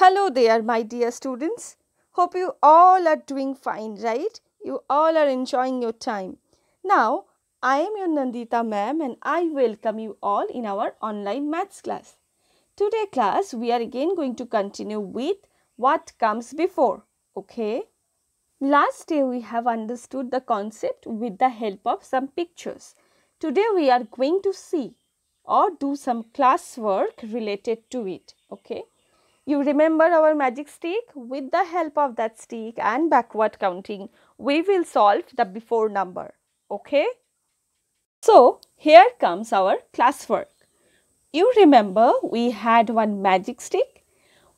Hello there, my dear students. Hope you all are doing fine, right? You all are enjoying your time. Now, I am your Nandita ma'am and I welcome you all in our online maths class. Today class, we are again going to continue with what comes before, okay? Last day we have understood the concept with the help of some pictures. Today we are going to see or do some class work related to it, okay? You remember our magic stick? With the help of that stick and backward counting, we will solve the before number. Okay? So, here comes our classwork. You remember we had one magic stick?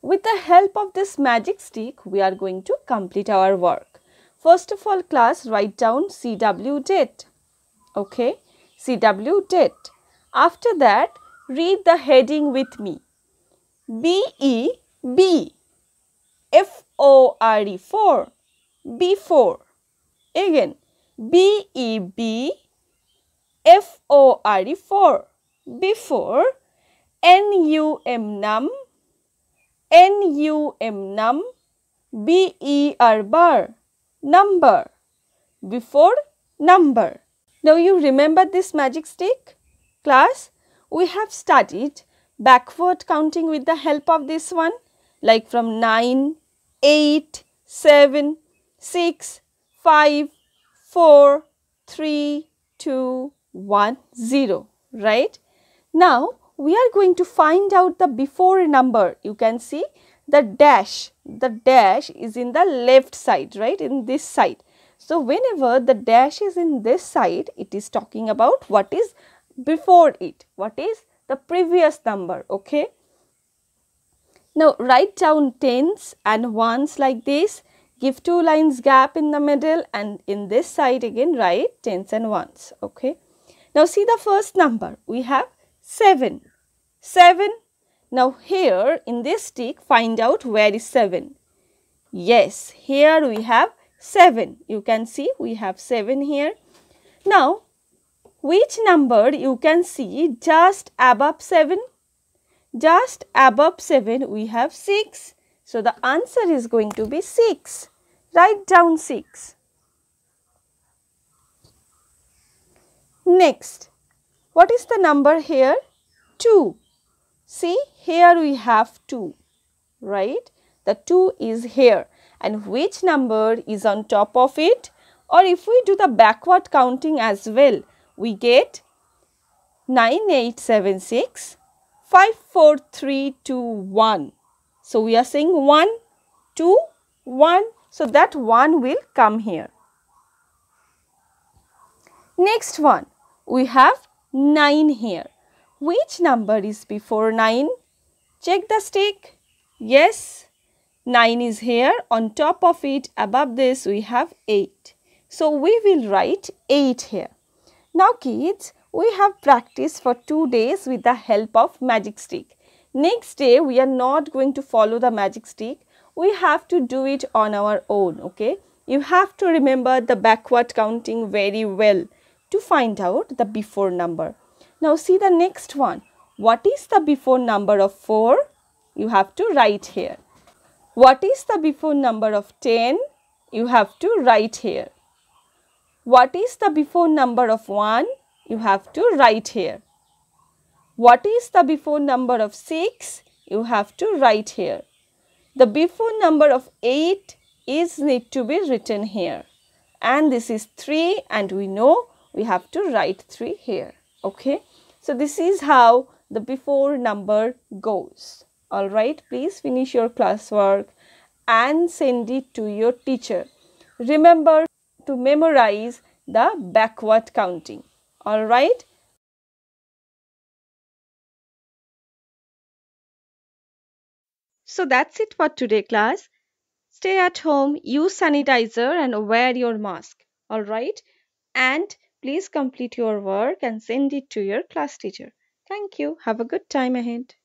With the help of this magic stick, we are going to complete our work. First of all, class, write down CW date. Okay? CW date. After that, read the heading with me. B E B F O R E 4 before again B E B F O R E 4 before N U M num N U M num B E R bar number before number. Now you remember this magic stick? Class, we have studied backward counting with the help of this one like from 9, 8, 7, 6, 5, 4, 3, 2, 1, 0, right? Now, we are going to find out the before number. You can see the dash, the dash is in the left side, right, in this side. So, whenever the dash is in this side, it is talking about what is before it, what is the previous number, okay. Now write down tens and ones like this. Give two lines gap in the middle and in this side again write tens and ones. Okay. Now see the first number. We have 7. 7. Now here in this stick find out where is 7. Yes, here we have 7. You can see we have 7 here. Now which number you can see just above 7? Just above 7 we have 6. So, the answer is going to be 6. Write down 6. Next, what is the number here? 2. See, here we have 2, right? The 2 is here and which number is on top of it? Or if we do the backward counting as well, we get 9876 5, 4, 3, 2, 1. So, we are saying 1, 2, 1. So, that 1 will come here. Next one, we have 9 here. Which number is before 9? Check the stick. Yes, 9 is here. On top of it, above this, we have 8. So, we will write 8 here. Now, kids, we have practiced for two days with the help of magic stick. Next day, we are not going to follow the magic stick. We have to do it on our own, okay? You have to remember the backward counting very well to find out the before number. Now, see the next one. What is the before number of 4? You have to write here. What is the before number of 10? You have to write here. What is the before number of 1? You have to write here. What is the before number of 6? You have to write here. The before number of 8 is need to be written here. And this is 3 and we know we have to write 3 here. Okay. So, this is how the before number goes. Alright, please finish your classwork and send it to your teacher. Remember to memorize the backward counting. All right. So that's it for today class. Stay at home, use sanitizer and wear your mask. All right. And please complete your work and send it to your class teacher. Thank you. Have a good time ahead.